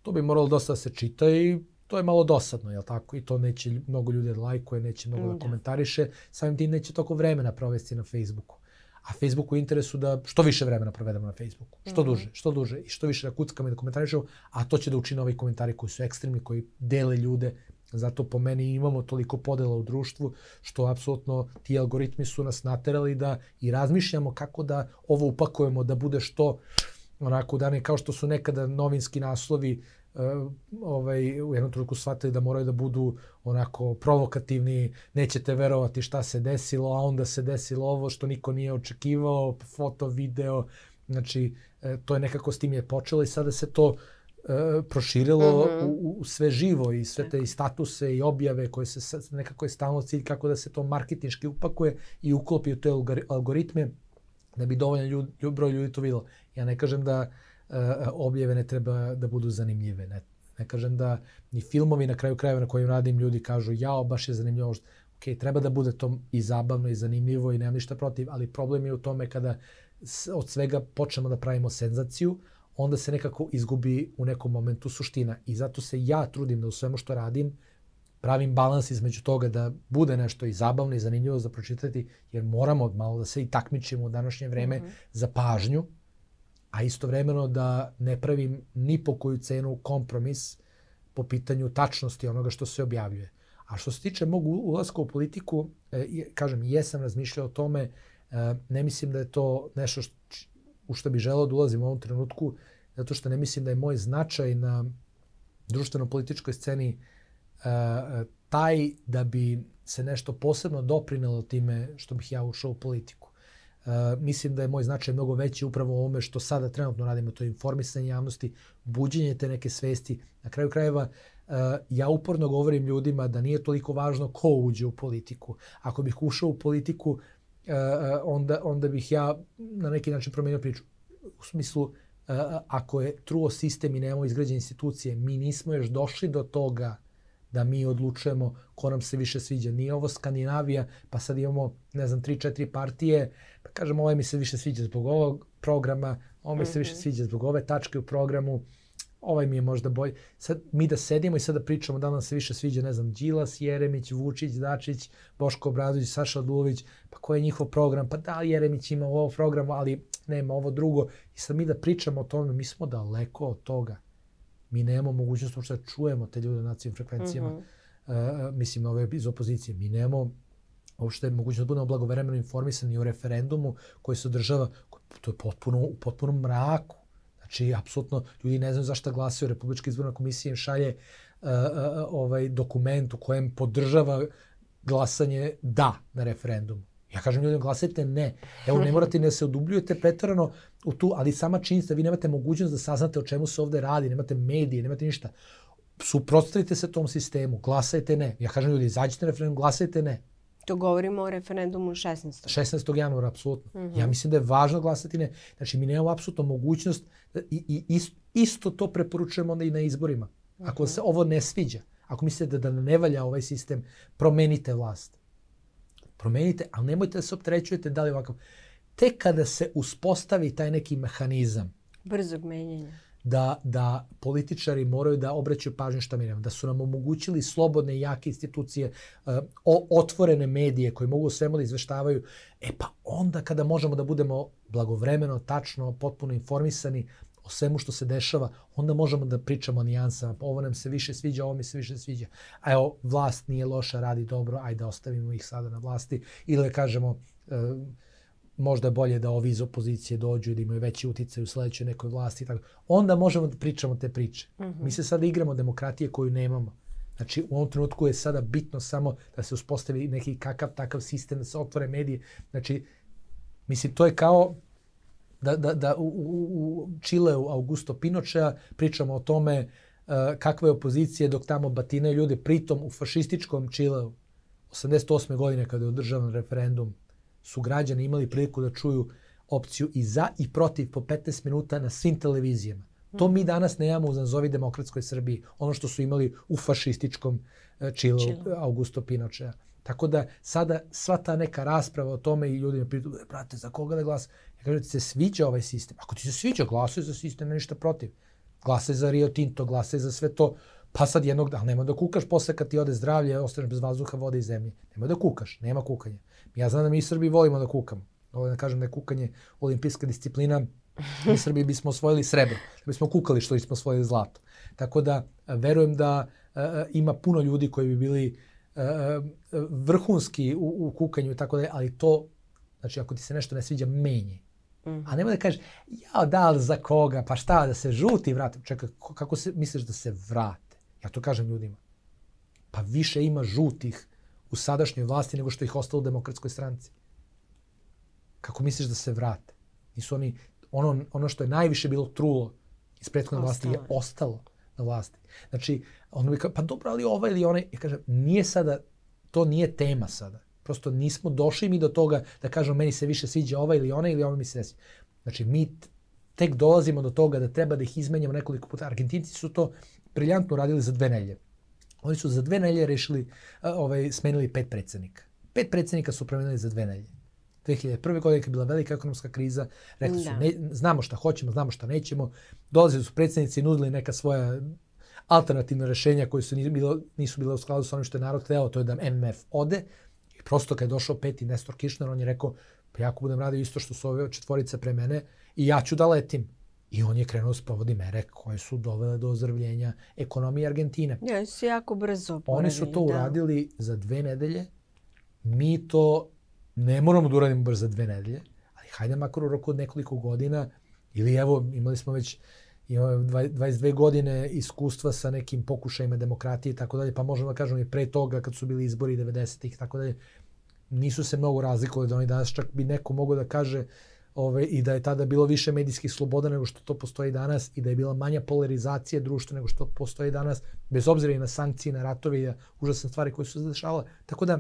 to bi moralo dosta da se čita i to je malo dosadno, jel tako? I to neće mnogo ljudi da lajkuje, neće mnogo da, da komentariše, samim tim neće toliko vremena provesti na Facebooku. A Facebooku je interesu da što više vremena provedemo na Facebooku. Što mm -hmm. duže, što duže i što više da kuckamo i da komentarišemo, a to će da učine ovi komentari koji su ekstremni, koji dele ljude. Zato po meni imamo toliko podela u društvu, što apsolutno ti algoritmi su nas naterali da i razmišljamo kako da ovo upakujemo, da bude što onako dane kao što su nekada novinski naslovi uh, ovaj, u jednom trenutku shvatili da moraju da budu onako provokativni, nećete verovati šta se desilo, a onda se desilo ovo što niko nije očekivao, foto, video, znači uh, to je nekako s tim je počelo i sada se to uh, proširilo mm -hmm. u, u sve živo i sve te i statuse i objave koje se nekako je stalno cilj kako da se to marketinški upakuje i uklopi u te algoritme da bi dovoljno ljud, broj ljudi to videlo. Ja ne kažem da uh, objave ne treba da budu zanimljive. Ne, ne kažem da ni filmovi na kraju krajeva na kojim radim ljudi kažu jao, baš je zanimljivo. Ok, treba da bude to i zabavno i zanimljivo i nemam ništa protiv, ali problem je u tome kada od svega počnemo da pravimo senzaciju, onda se nekako izgubi u nekom momentu suština. I zato se ja trudim da u svemu što radim pravim balans između toga da bude nešto i zabavno i zanimljivo za pročitati, jer moramo malo da se i takmičimo u današnje vreme mm -hmm. za pažnju, a istovremeno da ne pravim ni po koju cenu kompromis po pitanju tačnosti onoga što se objavljuje. A što se tiče mog ulaska u politiku, e, kažem, jesam razmišljao o tome, e, ne mislim da je to nešto što, u što bi želeo da ulazim u ovom trenutku, zato što ne mislim da je moj značaj na društveno-političkoj sceni uh, taj da bi se nešto posebno doprinelo time što bih ja ušao u politiku. Uh, mislim da je moj značaj mnogo veći upravo u ovome što sada trenutno radimo, to je informisanje javnosti, buđenje te neke svesti. Na kraju krajeva, uh, ja uporno govorim ljudima da nije toliko važno ko uđe u politiku. Ako bih ušao u politiku, uh, onda, onda bih ja na neki način promenio priču. U smislu, ako je truo sistem i nemamo izgrađene institucije, mi nismo još došli do toga da mi odlučujemo ko nam se više sviđa. Nije ovo Skandinavija, pa sad imamo, ne znam, tri, četiri partije, pa kažemo ovaj mi se više sviđa zbog ovog programa, ovaj mi se više mhm. sviđa zbog ove tačke u programu, ovaj mi je možda bolji. Sad mi da sedimo i sad da pričamo da nam se više sviđa, ne znam, Đilas, Jeremić, Vučić, Dačić, Boško Obradović, Saša Dulović, pa koji je njihov program, pa da, Jeremić ima ovo program, ali nema ovo drugo. I sad mi da pričamo o tome, mi smo daleko od toga mi nemamo mogućnost uopšte da čujemo te ljude na nacionalnim frekvencijama, mm -hmm. uh, mislim ove iz opozicije. Mi nemamo uopšte mogućnost da budemo blagovremeno informisani o referendumu koji se održava, to je potpuno, u potpunom mraku. Znači, apsolutno, ljudi ne znaju zašto glasaju. Republička izborna komisija im šalje uh, uh, ovaj dokument u kojem podržava glasanje da na referendumu. Ja kažem ljudima, glasajte ne. Evo, ne morate ne se odubljujete pretarano u tu, ali sama činjenica, vi nemate mogućnost da saznate o čemu se ovde radi, nemate medije, nemate ništa. Suprotstavite se tom sistemu, glasajte ne. Ja kažem ljudi, izađite na referendum, glasajte ne. To govorimo o referendumu 16. 16. januara, apsolutno. Mm -hmm. Ja mislim da je važno glasati ne. Znači, mi nemamo apsolutno mogućnost da, i, i isto, isto to preporučujemo onda i na izborima. Ako mm -hmm. se ovo ne sviđa, ako mislite da, da ne valja ovaj sistem, promenite vlast promenite, ali nemojte da se optrećujete da li ovakav. Tek kada se uspostavi taj neki mehanizam brzog menjanja da, da političari moraju da obraćaju pažnju šta mi nemamo, da su nam omogućili slobodne i jake institucije, uh, otvorene medije koji mogu svemu da izveštavaju, e pa onda kada možemo da budemo blagovremeno, tačno, potpuno informisani, o svemu što se dešava, onda možemo da pričamo o nijansama. Ovo nam se više sviđa, ovo mi se više sviđa. A evo, vlast nije loša, radi dobro, ajde ostavimo ih sada na vlasti. Ili da kažemo, e, možda je bolje da ovi iz opozicije dođu i da imaju veći uticaj u sledećoj nekoj vlasti. Tako. Onda možemo da pričamo te priče. Mm -hmm. Mi se sada igramo demokratije koju nemamo. Znači, u ovom trenutku je sada bitno samo da se uspostavi neki kakav takav sistem, da se otvore medije. Znači, mislim, to je kao da, da, da u, u, u Čileu Augusto Pinochea pričamo o tome uh, kakva je opozicija dok tamo batine ljude. Pritom u fašističkom Čileu 88. godine kada je održavan referendum su građani imali priliku da čuju opciju i za i protiv po 15 minuta na svim televizijama. To mi danas nemamo u nazovi demokratskoj Srbiji, ono što su imali u fašističkom uh, Čileu Augusto Pinochea. Tako da sada sva ta neka rasprava o tome i ljudi me pitaju, e, brate, za koga da glasa? Ja kažem, ti se sviđa ovaj sistem. Ako ti se sviđa, glasaj za sistem, ne ništa protiv. Glasaj za Rio Tinto, glasaj za sve to. Pa sad jednog dana, nemoj da kukaš posle kad ti ode zdravlje, ostaneš bez vazduha, vode i zemlje. Nemoj da kukaš, nema kukanja. Ja znam da mi u Srbiji volimo da kukamo. Ovo da kažem da je kukanje olimpijska disciplina, mi Srbiji bismo osvojili srebro, da bismo kukali što bismo osvojili zlato. Tako da verujem da uh, ima puno ljudi koji bi bili uh, vrhunski u, u kukanju i tako da, ali to, znači ako ti se nešto ne sviđa, menje. Mm. A nema da kažeš, ja da li za koga, pa šta, da se žuti vrate. Čekaj, kako se, misliš da se vrate? Ja to kažem ljudima. Pa više ima žutih u sadašnjoj vlasti nego što ih ostalo u demokratskoj stranci. Kako misliš da se vrate? Nisu oni, ono, ono što je najviše bilo trulo iz prethodne vlasti je ostalo na vlasti. Znači, ono bi kao, pa dobro, ali ovaj ili onaj, ja kažem, nije sada, to nije tema sada. Prosto nismo došli mi do toga da kažemo meni se više sviđa ovaj ili onaj ili ovaj mi se ne sviđa. Znači, mi tek dolazimo do toga da treba da ih izmenjamo nekoliko puta. Argentinci su to briljantno radili za dve nelje. Oni su za dve nelje rešili, ovaj, smenili pet predsednika. Pet predsednika su promenili za dve nelje. 2001. godine kad je bila velika ekonomska kriza, rekli su, da. ne, znamo šta hoćemo, znamo šta nećemo. Dolazili su predsednici i nudili neka svoja alternativna rešenja koje su nisu bile u skladu sa onim što je narod hteo, to je da MMF ode. I prosto kad je došao peti Nestor Kišner, on je rekao, pa ja ako budem radio isto što su ove četvorice pre mene, i ja ću da letim. I on je krenuo sprovodi mere koje su dovele do ozdravljenja ekonomije Argentine. Ja, su jako brzo. Oni su to da. uradili za dve nedelje. Mi to ne moramo da uradimo baš za dve nedelje, ali hajde makar u roku od nekoliko godina, ili evo, imali smo već imamo 22 godine iskustva sa nekim pokušajima demokratije i tako dalje, pa možemo da kažemo i pre toga kad su bili izbori 90-ih i tako dalje, nisu se mnogo razlikovali da oni danas čak bi neko mogao da kaže ove, i da je tada bilo više medijskih sloboda nego što to postoji danas i da je bila manja polarizacija društva nego što postoji danas, bez obzira i na sankcije, na ratove i na užasne stvari koje su se dešavale. Tako da,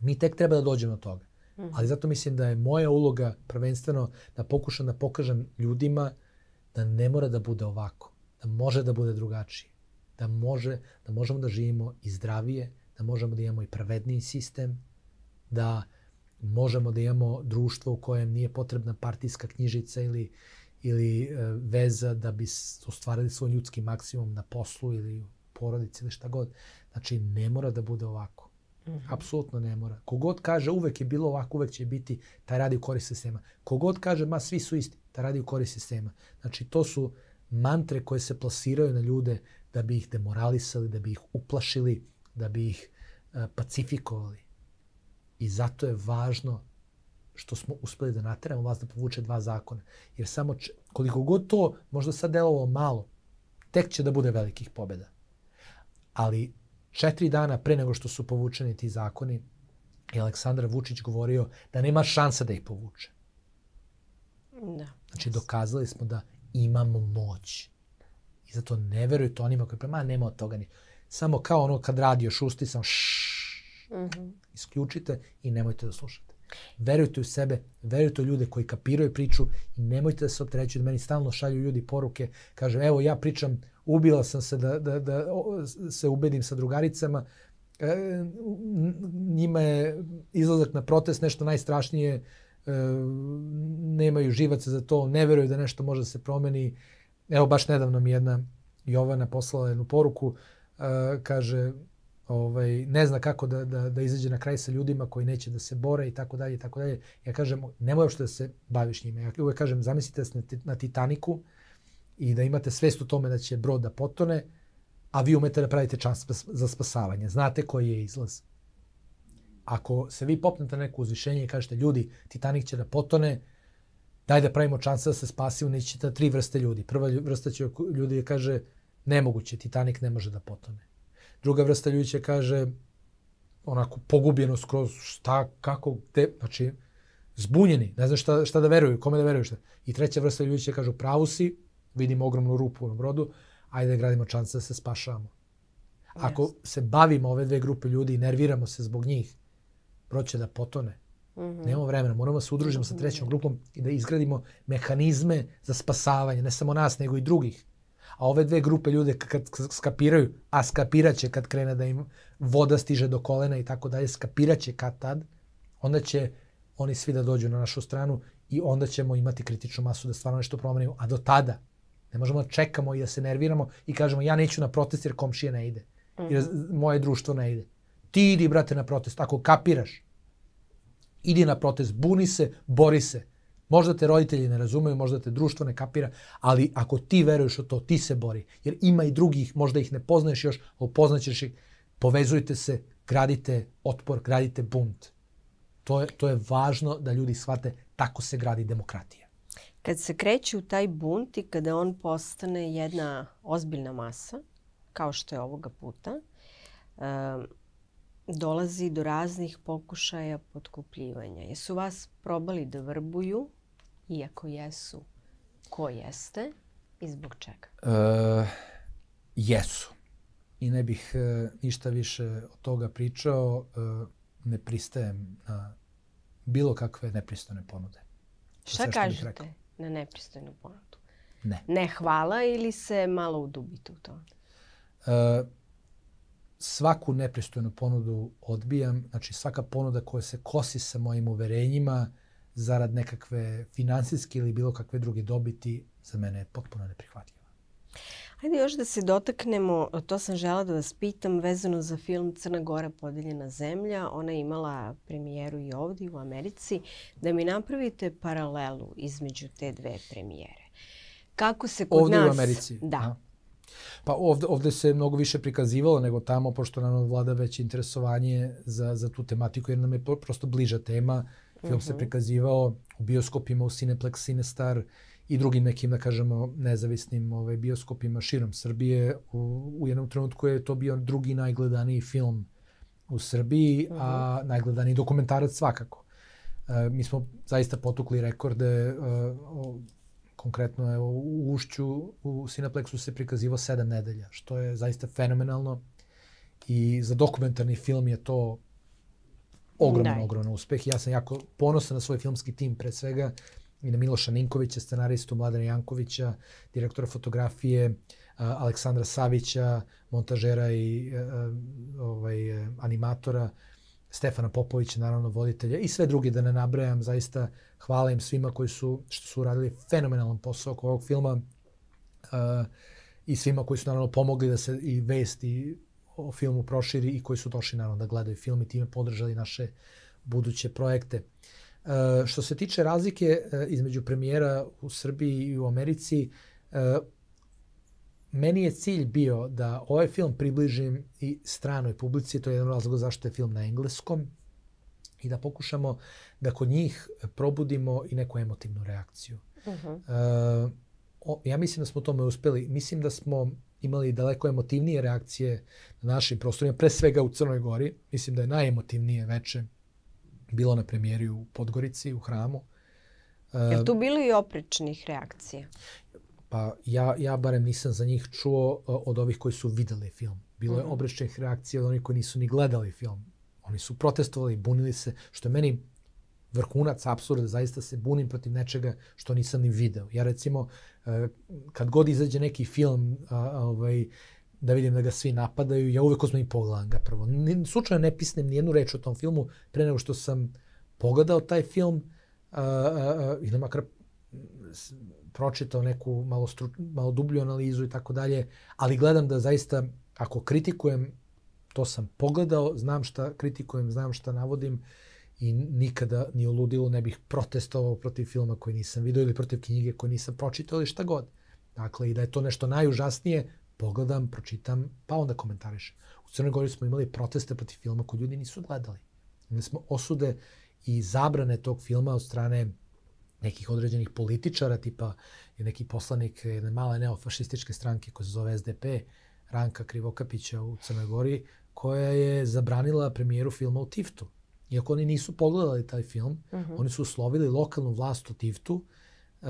Mi tek treba da dođemo do toga. Mm. Ali zato mislim da je moja uloga prvenstveno da pokušam da pokažem ljudima da ne mora da bude ovako, da može da bude drugačije, da može, da možemo da živimo i zdravije, da možemo da imamo i pravedniji sistem, da možemo da imamo društvo u kojem nije potrebna partijska knjižica ili ili e, veza da bi ostvarili svoj ljudski maksimum na poslu ili u porodici ili šta god. Znači, ne mora da bude ovako. Mm -hmm. Apsolutno ne mora. Kogod kaže uvek je bilo ovako, uvek će biti, taj radi u korist sistema. Kogod kaže, ma svi su isti, taj radi u korist sistema. Znači to su mantre koje se plasiraju na ljude da bi ih demoralisali, da bi ih uplašili, da bi ih uh, pacifikovali. I zato je važno što smo uspeli da nateramo vas da povuče dva zakona. Jer samo č... koliko god to možda sad delovalo malo, tek će da bude velikih pobjeda. Ali četiri dana pre nego što su povučeni ti zakoni, je Aleksandar Vučić govorio da nema šansa da ih povuče. Da. Znači, dokazali smo da imamo moć. I zato ne verujte onima koji prema, nema od toga ni. Samo kao ono kad radio šusti sam šš, mm -hmm. isključite i nemojte da slušate. Verujte u sebe, verujte u ljude koji kapiraju priču i nemojte da se opterećuju. Meni stalno šalju ljudi poruke, kažem, evo ja pričam ubila sam se da, da, da se ubedim sa drugaricama. E, njima je izlazak na protest nešto najstrašnije, e, nemaju živaca za to, ne veruju da nešto može da se promeni. Evo baš nedavno mi jedna Jovana poslala jednu poruku, e, kaže ovaj, ne zna kako da, da, da izađe na kraj sa ljudima koji neće da se bore i tako dalje i tako dalje. Ja kažem, nemoj uopšte da se baviš njima. Ja uvek kažem, zamislite se na Titaniku, i da imate svest u tome da će brod da potone, a vi umete da pravite čas za spasavanje. Znate koji je izlaz. Ako se vi popnete neko uzvišenje i kažete ljudi, Titanic će da potone, daj da pravimo čas da se spasimo, nećete tri vrste ljudi. Prva vrsta će ljudi kaže nemoguće, Titanic ne može da potone. Druga vrsta ljudi će kaže onako pogubljeno skroz šta, kako, gde, znači zbunjeni, ne znam šta, šta da veruju, kome da veruju šta. I treća vrsta ljudi će kažu pravu si, vidimo ogromnu rupu na brodu, ajde da gradimo čance da se spašavamo. Ako yes. se bavimo ove dve grupe ljudi i nerviramo se zbog njih, brod će da potone. Mm -hmm. Nemamo vremena, moramo se udružimo sa trećom grupom i da izgradimo mehanizme za spasavanje, ne samo nas, nego i drugih. A ove dve grupe ljude kad skapiraju, a skapiraće kad krene da im voda stiže do kolena i tako dalje, skapiraće kad tad, onda će oni svi da dođu na našu stranu i onda ćemo imati kritičnu masu da stvarno nešto promenimo. A do tada, Ne možemo da čekamo i da se nerviramo i kažemo ja neću na protest jer komšija ne ide. Jer Mhm. moje društvo ne ide. Ti idi, brate, na protest. Ako kapiraš, idi na protest, buni se, bori se. Možda te roditelji ne razumeju, možda te društvo ne kapira, ali ako ti veruješ u to, ti se bori. Jer ima i drugih, možda ih ne poznaješ još, a upoznaćeš ih. Povezujte se, gradite otpor, gradite bunt. To je, to je važno da ljudi shvate tako se gradi demokratija. Kad se kreće u taj bunt i kada on postane jedna ozbiljna masa, kao što je ovoga puta, em, dolazi do raznih pokušaja potkupljivanja. Jesu vas probali da vrbuju, iako jesu, ko jeste i zbog čega? E, jesu. I ne bih e, ništa više od toga pričao. E, ne pristajem na bilo kakve nepristojne ponude. To Šta kažete na nepristojnu ponudu? Ne. Ne hvala ili se malo udubite u to? E, svaku nepristojnu ponudu odbijam. Znači svaka ponuda koja se kosi sa mojim uverenjima zarad nekakve finansijske ili bilo kakve druge dobiti za mene je potpuno neprihvatljiva. Ajde još da se dotaknemo, to sam žela da vas pitam, vezano za film Crna Gora podeljena zemlja. Ona je imala premijeru i ovdje u Americi. Da mi napravite paralelu između te dve premijere. Kako se kod Ovde nas... u Americi? Da. a? Pa ovde, ovde se mnogo više prikazivalo nego tamo, pošto nam vlada već interesovanje za, za tu tematiku, jer nam je pro- prosto bliža tema. Film se prikazivao u bioskopima, u Cineplex, Cinestar i drugim nekim, da kažemo, nezavisnim ovaj, bioskopima širom Srbije. U, u jednom trenutku je to bio drugi najgledaniji film u Srbiji, a najgledaniji dokumentarac svakako. E, mi smo zaista potukli rekorde e, o, konkretno evo, u Ušću u Cineplexu se prikazivao sedam nedelja, što je zaista fenomenalno i za dokumentarni film je to ogroman, Da. ogroman uspeh. Ja sam jako ponosan na svoj filmski tim pre svega i na Miloša Ninkovića, scenaristu Mladena Jankovića, direktora fotografije, Aleksandra Savića, montažera i ovaj, animatora, Stefana Popovića, naravno voditelja i sve drugi da ne nabrajam, zaista hvala im svima koji su, što su uradili fenomenalan posao oko ovog filma i svima koji su naravno pomogli da se i vesti o filmu proširi i koji su došli naravno da gledaju film i time podržali naše buduće projekte. Uh, što se tiče razlike uh, između premijera u Srbiji i u Americi, uh, meni je cilj bio da ovaj film približim i stranoj publici, to je jedan razlog zašto je film na engleskom, i da pokušamo da kod njih probudimo i neku emotivnu reakciju. Mhm. Uh, o, ja mislim da smo u tome uspeli. Mislim da smo imali daleko emotivnije reakcije na našim prostorima, pre svega u Crnoj Gori. Mislim da je najemotivnije veče bilo na premijeri u Podgorici, u hramu. Uh, Je tu bilo i oprečnih reakcija? Pa ja, ja barem nisam za njih čuo uh, od ovih koji su videli film. Bilo je Mhm. obrečnih reakcija od onih koji nisu ni gledali film. Oni su protestovali, bunili se, što je meni vrhunac apsurda, zaista se bunim protiv nečega što nisam ni video. Ja recimo, uh, kad god izađe neki film, ovaj, da vidim da ga svi napadaju, ja uvek uzmem i pogledam ga prvo. Slučajno ne pisnem ni jednu reč o tom filmu pre nego što sam pogledao taj film a, a, ili makar pročitao neku malo, stru, malo dublju analizu i tako dalje, ali gledam da zaista ako kritikujem, to sam pogledao, znam šta kritikujem, znam šta navodim i nikada ni u ludilu ne bih protestovao protiv filma koji nisam vidio ili protiv knjige koju nisam pročitao ili šta god. Dakle, i da je to nešto najužasnije, pogledam, pročitam, pa onda komentarišem. U Crnoj Gori smo imali proteste protiv filma koji ljudi nisu gledali. Imali smo osude i zabrane tog filma od strane nekih određenih političara, tipa je neki poslanik jedne male neofašističke stranke koja se zove SDP, Ranka Krivokapića u Crnoj Gori, koja je zabranila premijeru filma u Tiftu. Iako oni nisu pogledali taj film, Mhm. oni su uslovili lokalnu vlast u Tiftu e,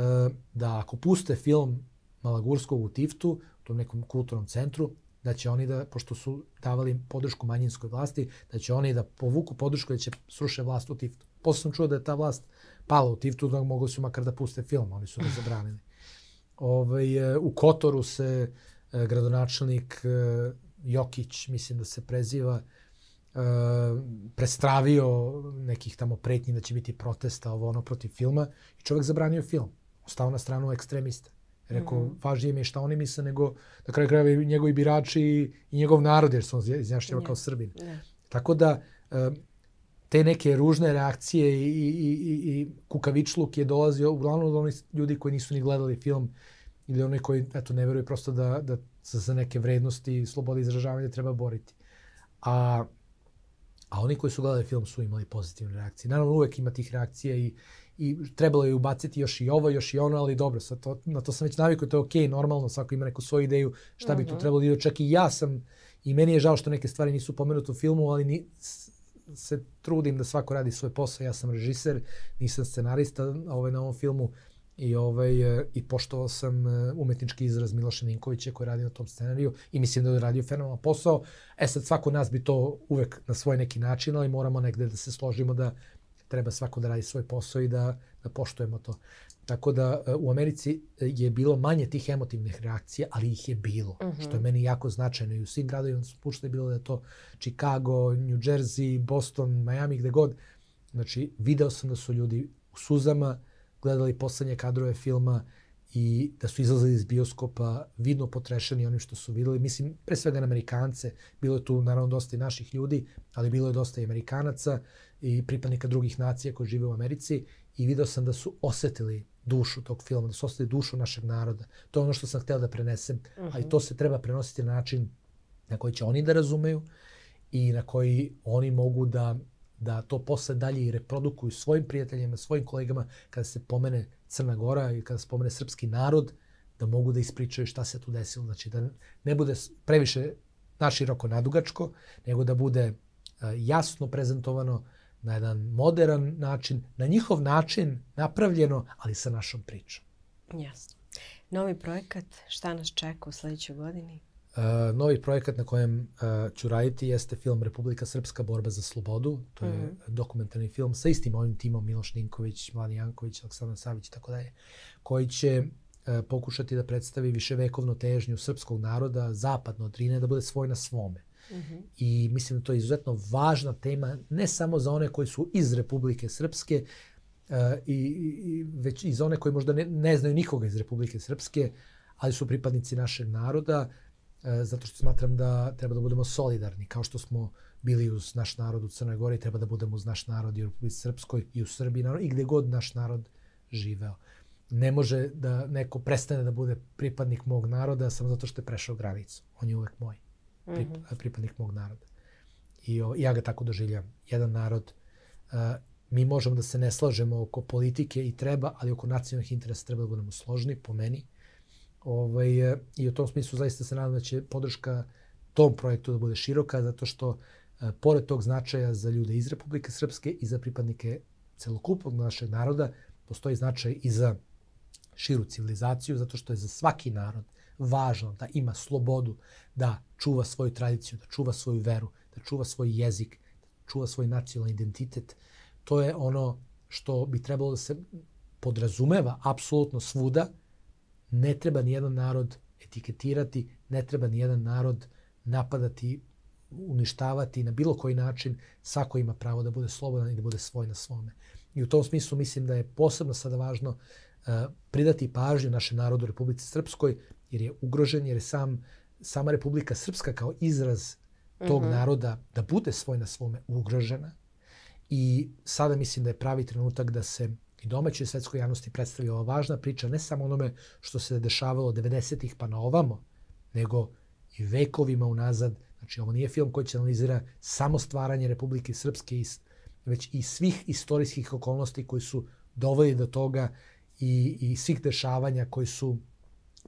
da ako puste film Malagurskog u Tiftu, u tom nekom kulturnom centru, da će oni da, pošto su davali podršku manjinskoj vlasti, da će oni da povuku podršku da će sruše vlast u Tiftu. Posle sam čuo da je ta vlast pala u Tiftu, da mogli su makar da puste film, oni su ga zabranili. Ovaj, e, u Kotoru se e, gradonačelnik e, Jokić, mislim da se preziva, prestravio nekih tamo pretnji da će biti protesta ovo ono protiv filma i čovjek zabranio film. Ostao na stranu ekstremista. Rekao, mm -hmm. važnije mi je šta oni misle nego da kraju krajeva i njegovi birači i, i njegov narod, jer se on izjašnjava kao Srbin. Yeah. Tako da, te neke ružne reakcije i, i, i, i kukavičluk je dolazio uglavnom od onih ljudi koji nisu ni gledali film ili oni koji eto, ne veruju prosto da, da se za neke vrednosti i slobode izražavanja treba boriti. A, a oni koji su gledali film su imali pozitivne reakcije. Naravno, uvek ima tih reakcija i, i trebalo je ubaciti još i ovo, još i ono, ali dobro, sad to, na to sam već navikao, to je okej, okay, normalno, svako ima neku svoju ideju šta bi tu mhm. trebalo da čak i ja sam, i meni je žao što neke stvari nisu pomenute u filmu, ali ni, se trudim da svako radi svoj posao, ja sam režiser, nisam scenarista ovaj, na ovom filmu i ovaj i poštovao sam e, umetnički izraz Miloša Ninkovića koji radi na tom scenariju i mislim da je radio fenomenalan posao. E sad svako nas bi to uvek na svoj neki način, ali moramo negde da se složimo da treba svako da radi svoj posao i da, da poštujemo to. Tako da e, u Americi e, je bilo manje tih emotivnih reakcija, ali ih je bilo, uh -huh. što je meni jako značajno. I u svim gradovima su puštali bilo da je to Chicago, New Jersey, Boston, Miami, gde god. Znači, video sam da su ljudi u suzama gledali poslednje kadrove filma i da su izlazili iz bioskopa vidno potrešeni onim što su videli. Mislim, pre svega na Amerikance. Bilo je tu naravno dosta i naših ljudi, ali bilo je dosta i Amerikanaca i pripadnika drugih nacija koji žive u Americi i video sam da su osetili dušu tog filma, da su osetili dušu našeg naroda. To je ono što sam hteo da prenesem, uh -huh. ali to se treba prenositi na način na koji će oni da razumeju i na koji oni mogu da da to posle dalje i reprodukuju svojim prijateljima, svojim kolegama kada se pomene Crna Gora i kada se pomene srpski narod, da mogu da ispričaju šta se tu desilo. Znači da ne bude previše naširoko nadugačko, nego da bude jasno prezentovano na jedan modern način, na njihov način napravljeno, ali sa našom pričom. Jasno. Novi projekat, šta nas čeka u sledećoj godini? Uh, novi projekat na kojem uh, ću raditi jeste film Republika Srpska borba za slobodu. To je mm -hmm. dokumentarni film sa istim ovim timom Miloš Ninković, Mlani Janković, Aleksandar Savić i tako dalje, koji će uh, pokušati da predstavi viševekovnu težnju srpskog naroda zapadno od Rine da bude svoj na svome. Mm -hmm. I mislim da to je izuzetno važna tema, ne samo za one koji su iz Republike Srpske, uh, i, i, već i za one koji možda ne, ne znaju nikoga iz Republike Srpske, ali su pripadnici našeg naroda, uh, zato što smatram da treba da budemo solidarni, kao što smo bili uz naš narod u Crnoj Gori, treba da budemo uz naš narod i u Republike Srpskoj i u Srbiji, naravno, i gde god naš narod živeo. Ne može da neko prestane da bude pripadnik mog naroda samo zato što je prešao granicu. On je uvek moj prip, -hmm. pripadnik mog naroda. I o, ja ga tako doživljam. Jedan narod, uh, mi možemo da se ne slažemo oko politike i treba, ali oko nacionalnih interesa treba da budemo složni, po meni. Ovaj, uh, I u tom smislu zaista se nadam da će podrška tom projektu da bude široka, zato što uh, pored tog značaja za ljude iz Republike Srpske i za pripadnike celokupnog našeg naroda, postoji značaj i za širu civilizaciju, zato što je za svaki narod važno da ima slobodu da čuva svoju tradiciju, da čuva svoju veru, da čuva svoj jezik, da čuva svoj nacionalni identitet. To je ono što bi trebalo da se podrazumeva apsolutno svuda. Ne treba ni jedan narod etiketirati, ne treba ni jedan narod napadati, uništavati na bilo koji način. Svako ima pravo da bude slobodan i da bude svoj na svome. I u tom smislu mislim da je posebno sada važno uh, pridati pažnju našem narodu u Republici Srpskoj, jer je ugrožen, jer je sam, sama Republika Srpska kao izraz tog mm -hmm. naroda da bude svoj na svome ugrožena. I sada mislim da je pravi trenutak da se i domaćoj svetskoj javnosti predstavi ova važna priča, ne samo onome što se dešavalo 90-ih pa na ovamo, nego i vekovima unazad. Znači, ovo nije film koji će analizira samo stvaranje Republike Srpske, već i svih istorijskih okolnosti koji su doveli do toga i, i svih dešavanja koji su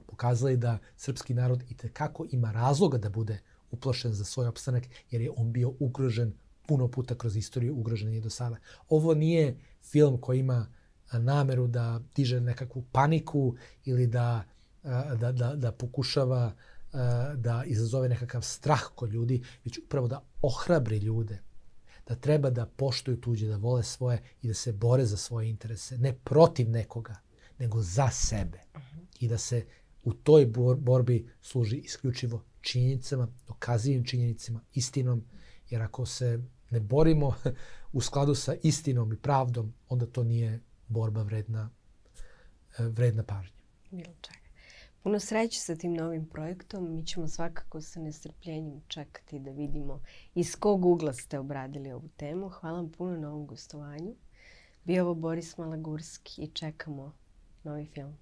pokazali da srpski narod i kako ima razloga da bude uplašen za svoj opstanak, jer je on bio ugrožen puno puta kroz istoriju, ugrožen je do sada. Ovo nije film koji ima nameru da diže nekakvu paniku ili da, da, da, da pokušava da izazove nekakav strah kod ljudi, već upravo da ohrabri ljude da treba da poštuju tuđe, da vole svoje i da se bore za svoje interese. Ne protiv nekoga, nego za sebe. I da se u toj borbi služi isključivo činjenicama, dokazivim činjenicama, istinom, jer ako se ne borimo u skladu sa istinom i pravdom, onda to nije borba vredna, e, vredna pažnja. Bilo čega. Puno sreće sa tim novim projektom. Mi ćemo svakako sa nestrpljenjem čekati da vidimo iz kog ugla ste obradili ovu temu. Hvala vam puno na ovom gostovanju. Bio ovo Boris Malagurski i čekamo novi film.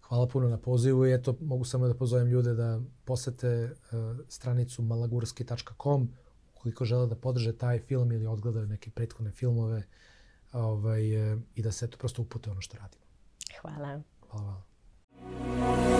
Hvala puno na pozivu i eto mogu samo da pozovem ljude da posete uh, stranicu malagurski.com ukoliko žele da podrže taj film ili odgledaju neke prethodne filmove ovaj, eh, i da se to prosto upute ono što radimo. Hvala. Hvala, hvala.